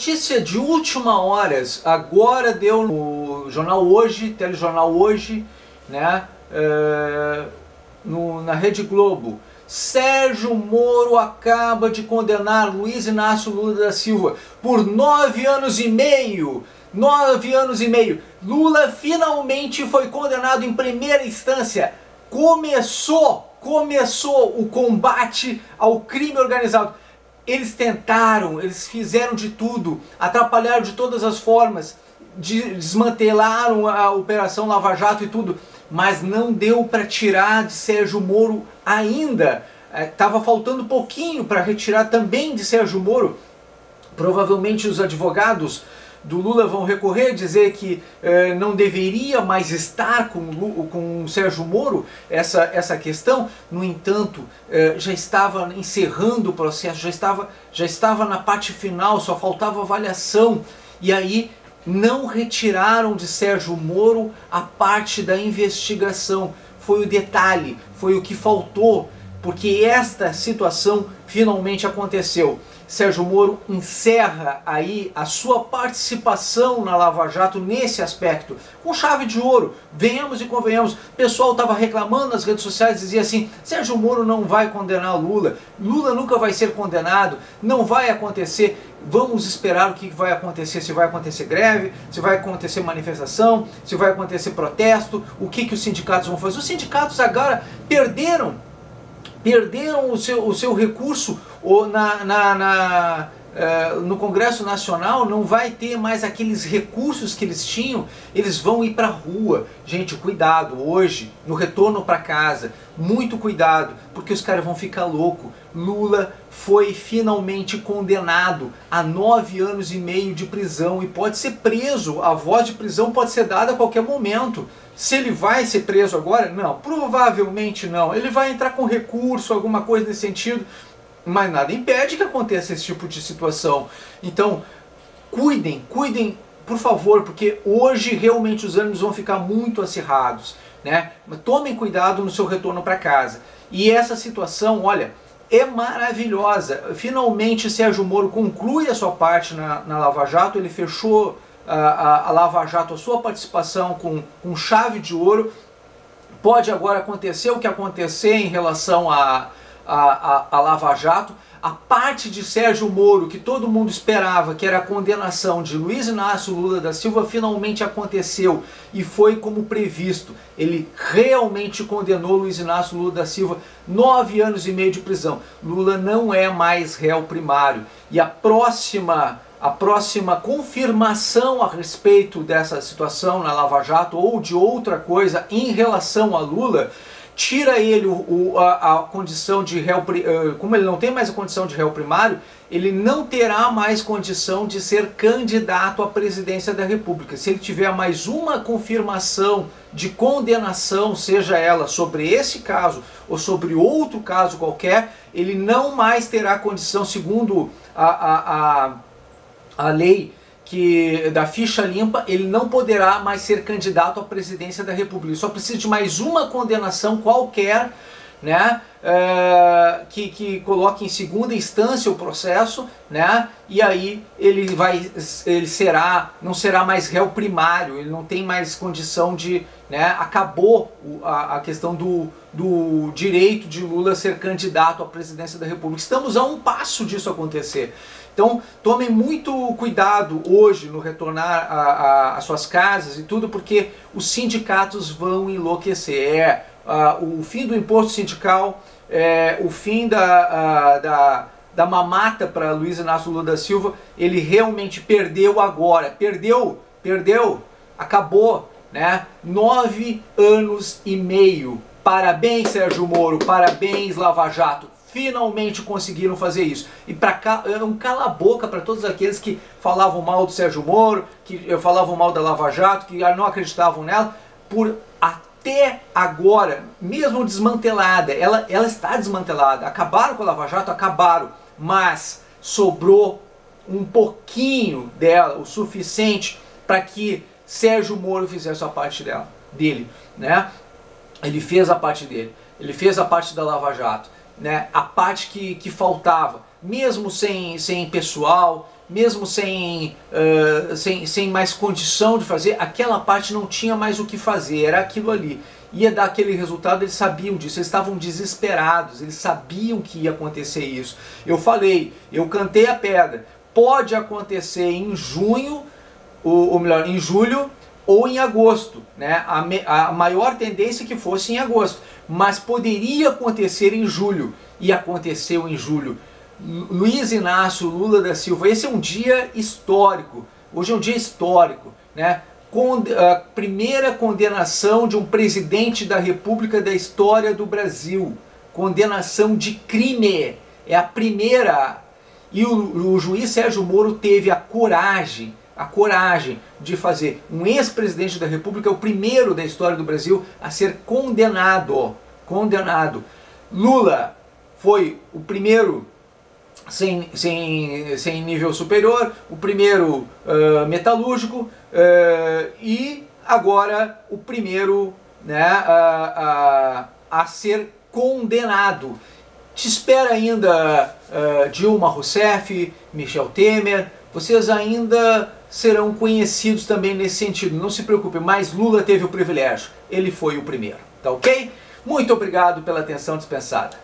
notícia de última hora, agora deu no jornal Hoje, telejornal Hoje, né, uh, no, na Rede Globo. Sérgio Moro acaba de condenar Luiz Inácio Lula da Silva por nove anos e meio. Nove anos e meio. Lula finalmente foi condenado em primeira instância. Começou, começou o combate ao crime organizado. Eles tentaram, eles fizeram de tudo, atrapalharam de todas as formas, desmantelaram a Operação Lava Jato e tudo, mas não deu para tirar de Sérgio Moro ainda. Estava é, faltando pouquinho para retirar também de Sérgio Moro. Provavelmente os advogados do Lula vão recorrer, dizer que eh, não deveria mais estar com, com Sérgio Moro essa, essa questão. No entanto, eh, já estava encerrando o processo, já estava, já estava na parte final, só faltava avaliação. E aí não retiraram de Sérgio Moro a parte da investigação. Foi o detalhe, foi o que faltou, porque esta situação finalmente aconteceu. Sérgio Moro encerra aí a sua participação na Lava Jato nesse aspecto, com chave de ouro. Venhamos e convenhamos, o pessoal estava reclamando nas redes sociais, dizia assim: Sérgio Moro não vai condenar Lula, Lula nunca vai ser condenado, não vai acontecer. Vamos esperar o que vai acontecer, se vai acontecer greve, se vai acontecer manifestação, se vai acontecer protesto, o que, que os sindicatos vão fazer. Os sindicatos agora perderam perderam o seu, o seu recurso ou na, na, na é, no Congresso Nacional não vai ter mais aqueles recursos que eles tinham, eles vão ir para a rua. Gente, cuidado hoje, no retorno para casa, muito cuidado, porque os caras vão ficar louco. Lula foi finalmente condenado a nove anos e meio de prisão e pode ser preso. A voz de prisão pode ser dada a qualquer momento. Se ele vai ser preso agora? Não, provavelmente não. Ele vai entrar com recurso, alguma coisa nesse sentido, mas nada impede que aconteça esse tipo de situação. Então, cuidem, cuidem, por favor, porque hoje realmente os ânimos vão ficar muito acirrados, né? Tomem cuidado no seu retorno para casa. E essa situação, olha, é maravilhosa. Finalmente Sérgio Moro conclui a sua parte na, na Lava Jato, ele fechou a, a, Lava Jato a sua participação com, com chave de ouro. Pode agora acontecer o que acontecer em relação a, a, a, a Lava Jato. A parte de Sérgio Moro, que todo mundo esperava, que era a condenação de Luiz Inácio Lula da Silva, finalmente aconteceu e foi como previsto. Ele realmente condenou Luiz Inácio Lula da Silva nove anos e meio de prisão. Lula não é mais réu primário. E a próxima a próxima confirmação a respeito dessa situação na Lava Jato ou de outra coisa em relação a Lula, tira ele o, a, a, condição de réu, eh, como ele não tem mais a condição de réu primário, ele não terá mais condição de ser candidato à presidência da República. Se ele tiver mais uma confirmação de condenação, seja ela sobre esse caso ou sobre outro caso qualquer, ele não mais terá condição, segundo a, a, a a lei que da ficha limpa, ele não poderá mais ser candidato à presidência da República. Só precisa de mais uma condenação qualquer, né, é, que, que coloque em segunda instância o processo, né, e aí ele vai, ele será, não será mais réu primário, ele não tem mais condição de, né, acabou a, a questão do, do direito de Lula ser candidato à presidência da República. Estamos a um passo disso acontecer. Então tomem muito cuidado hoje no retornar às suas casas e tudo, porque os sindicatos vão enlouquecer. É o fim do imposto sindical, é, o fim da, da, da mamata para Luiz Inácio Lula da Silva, ele realmente perdeu agora. Perdeu, perdeu, acabou. Né? Nove anos e meio. Parabéns, Sérgio Moro, parabéns, Lava Jato finalmente conseguiram fazer isso. E para é um cala-boca para todos aqueles que falavam mal do Sérgio Moro, que falavam mal da Lava Jato, que não acreditavam nela, por até agora, mesmo desmantelada, ela, ela está desmantelada. Acabaram com a Lava Jato, acabaram, mas sobrou um pouquinho dela, o suficiente para que Sérgio Moro fizesse a parte dela, dele, né? Ele fez a parte dele, ele fez a parte da Lava Jato né, a parte que, que faltava, mesmo sem, sem pessoal, mesmo sem, uh, sem, sem mais condição de fazer, aquela parte não tinha mais o que fazer, era aquilo ali. Ia dar aquele resultado, eles sabiam disso, eles estavam desesperados, eles sabiam que ia acontecer isso. Eu falei, eu cantei a pedra, pode acontecer em junho, ou, ou melhor, em julho, ou em agosto, né? A, me, a maior tendência é que fosse em agosto, mas poderia acontecer em julho e aconteceu em julho. Luiz Inácio Lula da Silva, esse é um dia histórico. Hoje é um dia histórico, né? a primeira condenação de um presidente da República da história do Brasil. Condenação de crime. É a primeira. E o, o juiz Sérgio Moro teve a coragem, a coragem de fazer um ex-presidente da República, o primeiro da história do Brasil, a ser condenado. Condenado. Lula foi o primeiro sem, sem, sem nível superior, o primeiro uh, metalúrgico uh, e agora o primeiro né, a, a, a ser condenado. Te espera ainda uh, Dilma Rousseff, Michel Temer, vocês ainda serão conhecidos também nesse sentido. Não se preocupe, mas Lula teve o privilégio, ele foi o primeiro, tá ok? Muito obrigado pela atenção dispensada.